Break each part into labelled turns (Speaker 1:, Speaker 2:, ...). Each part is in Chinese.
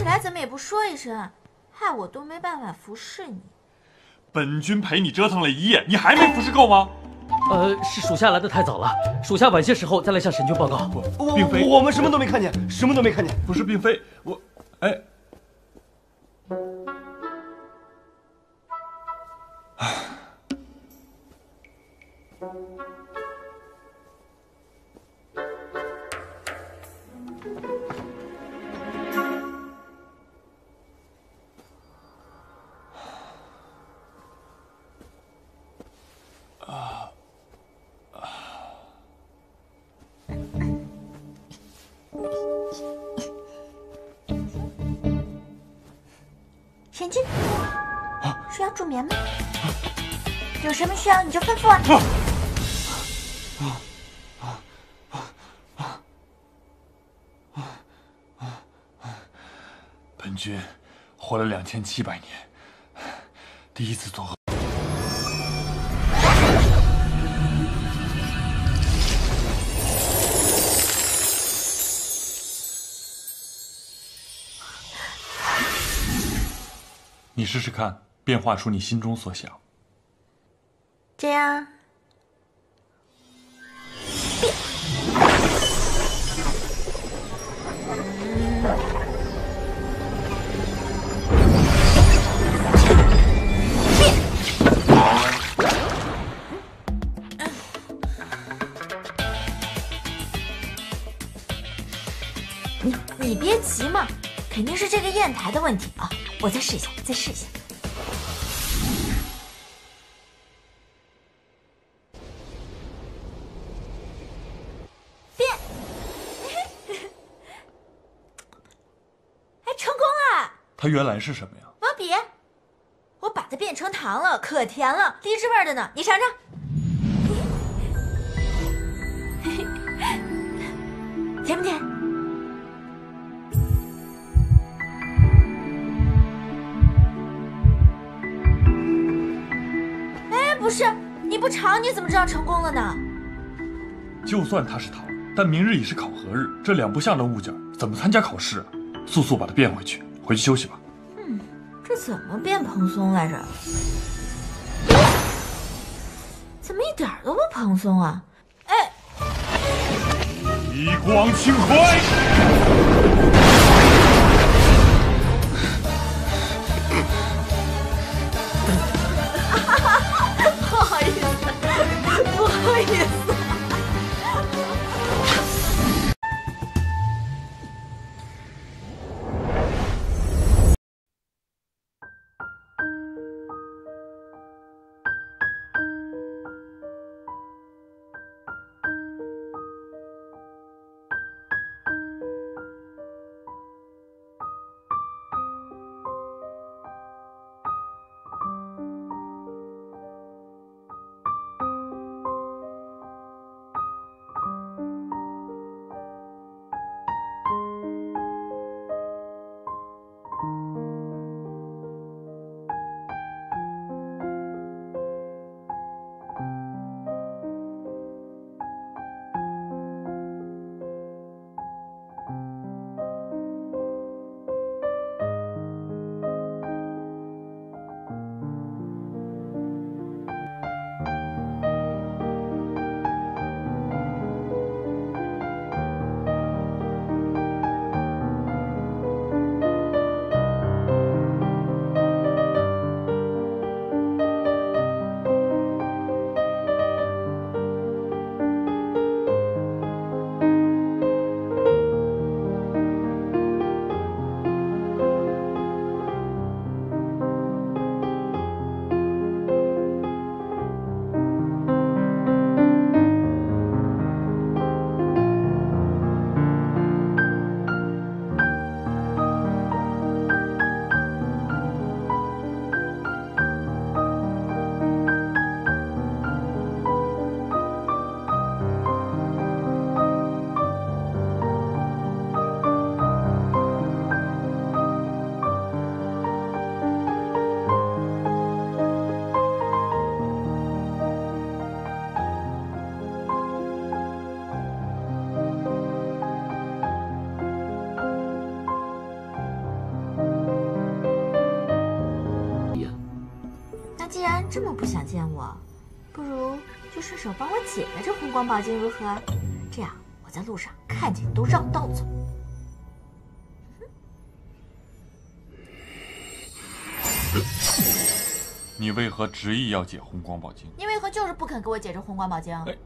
Speaker 1: 起来怎么也不说一声，害我都没办法服侍你。
Speaker 2: 本君陪你折腾了一夜，你还没服侍够吗？
Speaker 3: 呃，是属下来的太早了，属下晚些时候再来向神君报告。
Speaker 2: 不，并非，
Speaker 4: 我们什么都没看见，什么都没看见。
Speaker 2: 不是，并非我，哎，
Speaker 1: 神君，需要助眠吗？有什么需要你就吩咐啊。
Speaker 2: 本君活了两千七百年，第一次做噩你试试看，变化出你心中所想。
Speaker 1: 这样，你你别急嘛，肯定是这个砚台的问题啊！我再试一下，再试一下。变，哎，成功了！
Speaker 2: 它原来是什么呀？
Speaker 1: 王比，我把它变成糖了，可甜了，荔枝味的呢，你尝尝。甜不甜？不是，你不尝你怎么知道成功了呢？
Speaker 2: 就算它是糖，但明日已是考核日，这两不像的物件怎么参加考试啊？速速把它变回去，回去休息吧。
Speaker 1: 嗯这怎么变蓬松来着？怎么一点都不蓬松啊？哎，
Speaker 2: 一光清辉。
Speaker 1: 这么不想见我，不如就顺手帮我解了这红光宝镜，如何？这样我在路上看见你都绕道走。
Speaker 2: 你为何执意要解红光宝镜？
Speaker 1: 你为何就是不肯给我解这红光宝镜？
Speaker 2: 哎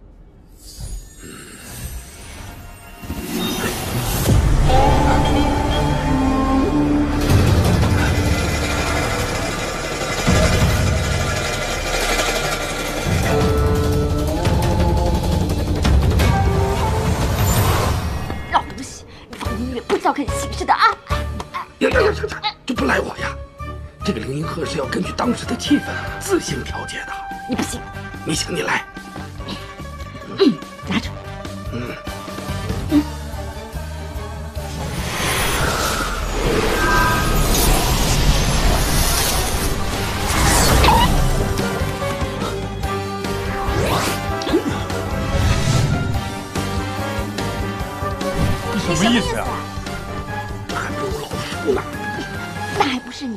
Speaker 5: 这个凌云鹤是要根据当时的气氛自行调节的。
Speaker 1: 你不行，
Speaker 5: 你行你来。
Speaker 1: 拿着。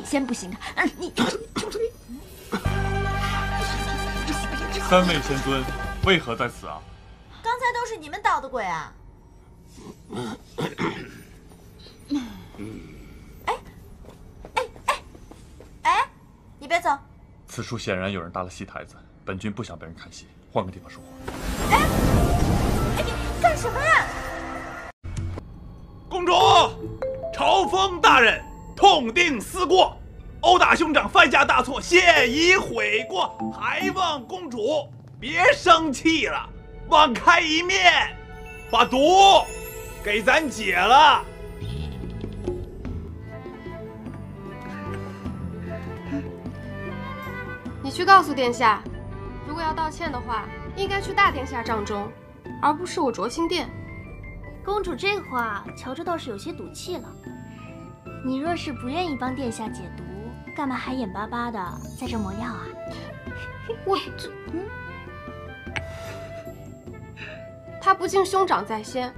Speaker 1: 先不行的？嗯，你
Speaker 5: 就是你。
Speaker 2: 三位仙尊，为何在此啊？
Speaker 1: 刚才都是你们捣的鬼啊！哎哎哎哎，你别走！
Speaker 2: 此处显然有人搭了戏台子，本君不想被人看戏，换个地方说话。
Speaker 1: 哎哎，你干什么呀？
Speaker 6: 公主，朝风大人痛定思过，殴打兄长犯下大错，现已悔过，还望公主别生气了，网开一面，把毒给咱解了。
Speaker 7: 你去告诉殿下，如果要道歉的话，应该去大殿下帐中，而不是我卓清殿。
Speaker 8: 公主这话，瞧着倒是有些赌气了。你若是不愿意帮殿下解毒，干嘛还眼巴巴的在这磨药啊？
Speaker 7: 我这……嗯，他不敬兄长在先，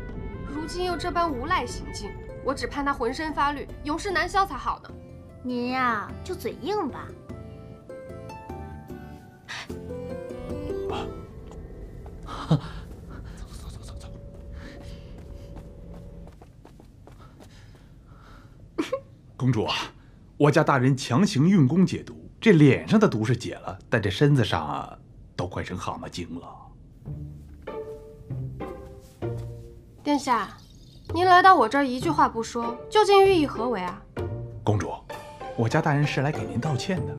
Speaker 7: 如今又这般无赖行径，我只盼他浑身发绿，永世难消才好呢。
Speaker 8: 您呀，就嘴硬吧。
Speaker 9: 公主啊，我家大人强行运功解毒，这脸上的毒是解了，但这身子上啊，都快成蛤蟆精了。
Speaker 7: 殿下，您来到我这儿一句话不说，究竟寓意何为啊？
Speaker 9: 公主，我家大人是来给您道歉的。